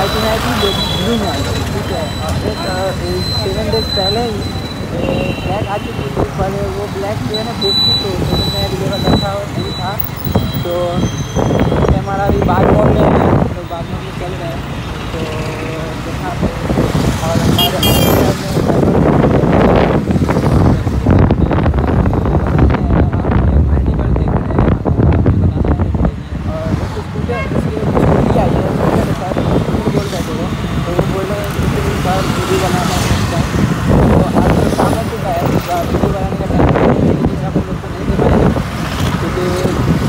White में आई थी blue में आई थी, ठीक है? और एक सेवन डेज़ पहले ही ब्लैक आ चुकी थी, पर वो ब्लैक जो है ना देखती तो उसमें मैं अवेलेबल रखा नहीं था। तो हमारा अभी बाग मॉल में है तो बाग मॉल में चल रहे हैं। तो देखा और हमारे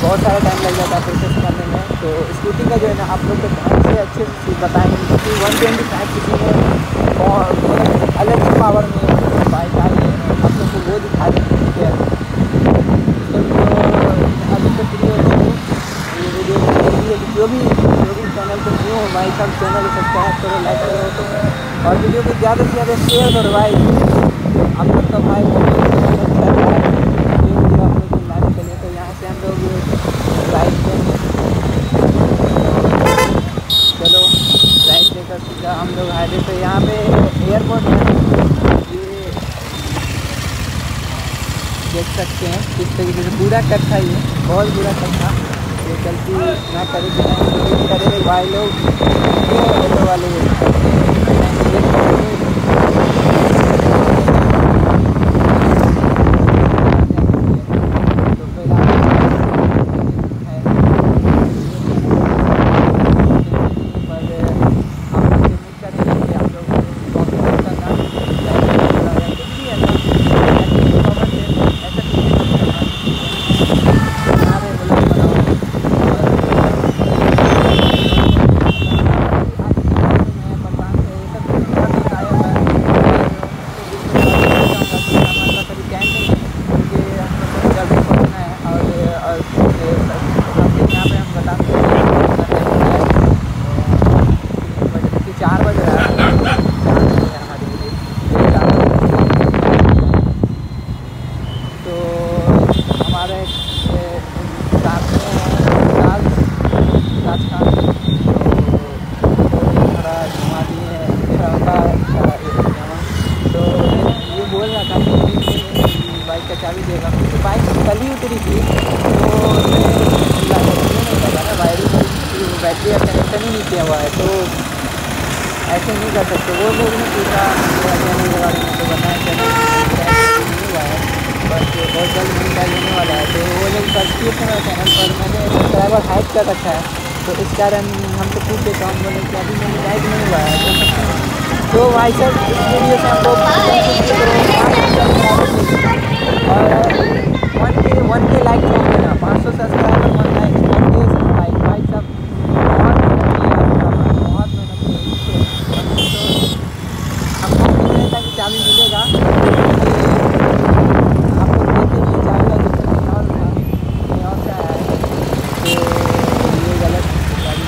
बहुत सारा टाइम लग जाता है प्रोसेस करने में तो स्कूटी का जो है ना आप लोग को ढंग से अच्छे से बताएँगे क्योंकि वन ट्वेंटी फाइव सी में बहुत मतलब अलग ही पावर में बाइक आई है आप लोग को वो दिखा देंगे ठीक है अभी तक ये वीडियो जो भी जो भी चैनल पर न्यू हो भाई सब चैनल को सब्सक्राइब करो लाइक करो तो और वीडियो को शेयर करो भाई भाई हम लोग राइट लेंगे चलो, राइट लेकर सीधा हम लोग हाईवे पे यहाँ पे एयरपोर्ट है ये देख सकते हैं किस तरीके से पूरा कट ये बहुत बुरा कट ये गलती ना करे। भाई लोग वाले चार बज रहा है तो हमारे साथ में राज राज खान थोड़ा घुमा दिए तो ये बोल रहा था का चाबी देगा क्योंकि बाइक कल ही उतरी थी तो वायरिंग बैटरी का कनेक्शन ही नहीं किया हुआ है। तो ऐसे नहीं कर सकते। वो लोग ने पूछा में तो बताया हुआ है बहुत जल्द मिलता लेने वाला है। तो वो लोग सर्च किए थे मेरे चैनल पर, मैंने सब्सक्राइबर हाइट कर रखा है। तो इस कारण हम तो पूछ के हम बोले कि अभी मैंने लाइक नहीं हुआ है। तो तो भाई साहब, इस वीडियो से हम लोग और वन के वन के लाइक जो ना, पाँच सौ subscriber one like one K like भाई साहब बहुत मेहनत की हमको कितने तक चाबी मिलेगा आप लोग देखेंगे चाबी का दूसरा कहीं और था कहीं और से आया है तो ये गलत चाबी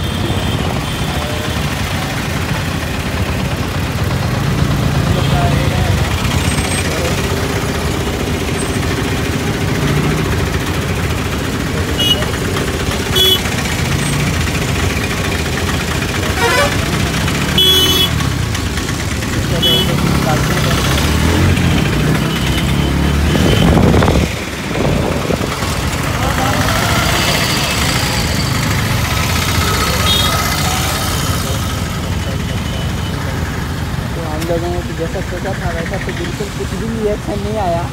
हम लोगों ने तो जैसा सोचा था वैसा तो बिल्कुल कुछ भी रिएक्शन नहीं आया।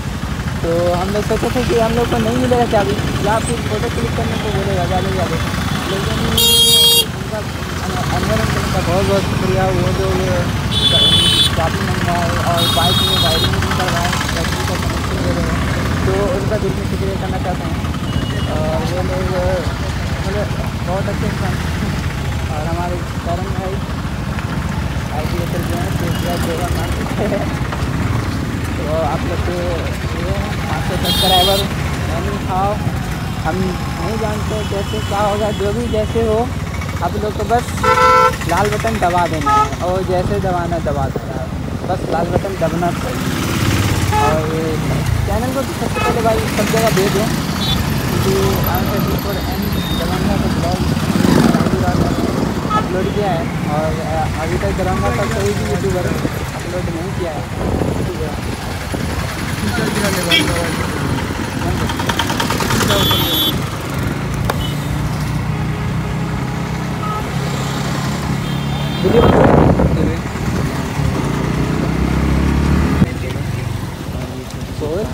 तो हम लोग सोचे थे कि हम लोग को नहीं मिलेगा चाबी या फिर फ़ोटो क्लिक करने को बोलेगा, जाने वाले लेकिन उनका अंकल का बहुत बहुत शुक्रिया। वो लोग चाबी मंगवाए और बाइक में वायरिंग भी करवाए बैटरी का कनेक्शन दे रहे। हैं तो उनका दिल में शुक्रिया करना चाहते हैं। और वो लोग मतलब बहुत अच्छे इंसान और हमारे करण भाई आई टी लेकर जो है दूसरा जोड़ा मान तो आप लोग को ये पाँच सौ सब्सक्राइबर नहीं खाओ हम नहीं जानते कैसे क्या होगा जो भी जैसे हो आप लोग को बस लाल बटन दबा देना है और जैसे दबाना दबा देना है बस लाल बटन दबना चाहिए और चैनल को सबसे पहले भाई सब जगह दे दें क्योंकि आगे पर एंड दबाना तो ब्लॉग अपलोड किया है और अभी तक दरंगा तक कोई भी यूट्यूबर अपलोड नहीं किया है। वीडियो बोल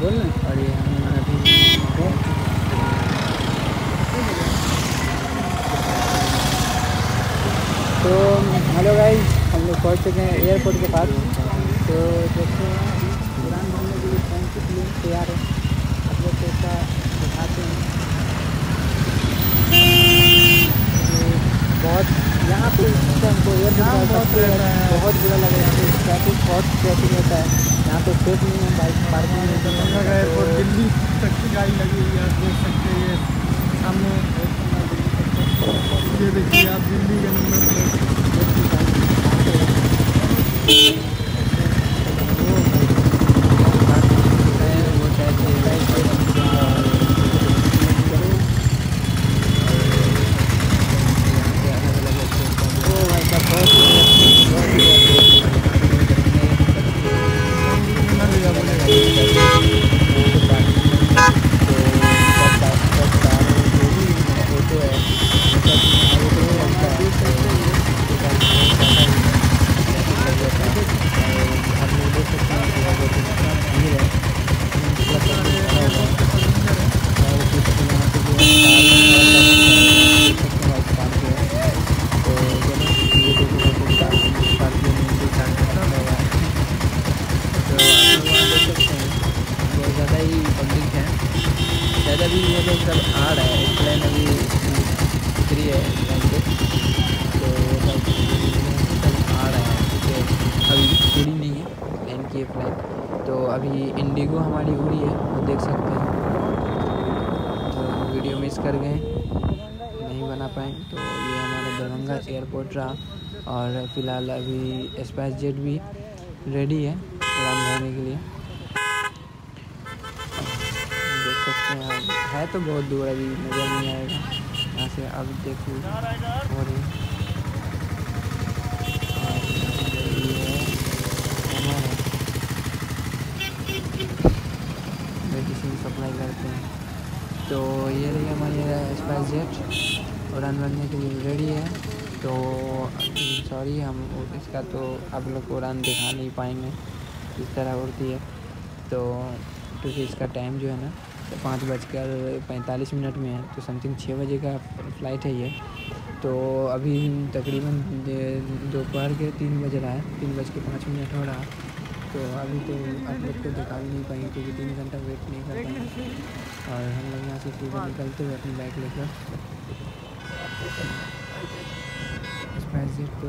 बोल ना और ये हम अभी तो हेलो भाई हम लोग पहुँच चुके हैं एयरपोर्ट के पास। तो देखते हैं उड़ान भरने के लिए कौन सी प्लेन तैयार है? आप लोग को इसका दिखाते हैं। तो बहुत यहाँ पे हमको एयरपोर्ट बहुत बहुत बुरा लगा यहाँ पे ट्रैफ़िक बहुत ट्रैफ़िक होता है। यहाँ पे सेफ़ नहीं है बाइक पार्किंग एयरपोर्ट दिल्ली तक की गाड़ी लगी हुई है आप देख सकते हैं सामने। ये देखिए आप दिल्ली का नंबर प्लेट बहुत शायद अभी ये लोग सब आ रहे हैं प्लेन अभी उतरी है तो सब आ रहे हैं क्योंकि अभी उड़ी नहीं है प्लेन की है फ़्लाइट तो अभी इंडिगो हमारी उड़ी है वो देख सकते हैं। तो वीडियो मिस कर गए, नहीं बना पाए तो ये हमारा दरभंगा एयरपोर्ट रहा। और फ़िलहाल अभी स्पाइस जेट भी रेडी है उड़ान भरने के लिए। सकते हैं। आप है तो बहुत दूर, अभी नज़र नहीं आएगा। यहाँ से अब देख। और मेडिसिन सप्लाई करते हैं। तो ये रही हमारी स्पाइस जेट उड़ान भरने के लिए रेडी है। तो सॉरी हम इसका तो आप लोग को उड़ान दिखा नहीं पाएँगे। किस तरह उड़ती है। तो क्योंकि इसका टाइम जो है ना पाँच बजकर पैंतालीस मिनट में है तो समथिंग छः बजे का फ़्लाइट है ये। तो अभी तकरीबन दोपहर के तीन बज रहा है, तीन बज के पाँच मिनट हो रहा है। तो अभी तो आप लोग को दिखा भी नहीं पाएँगे क्योंकि तीन घंटा वेट नहीं कर पाएँगे। और हम लोग यहाँ से सीधा निकलते हुए अपनी बाइक लेकर। स्पाइस तो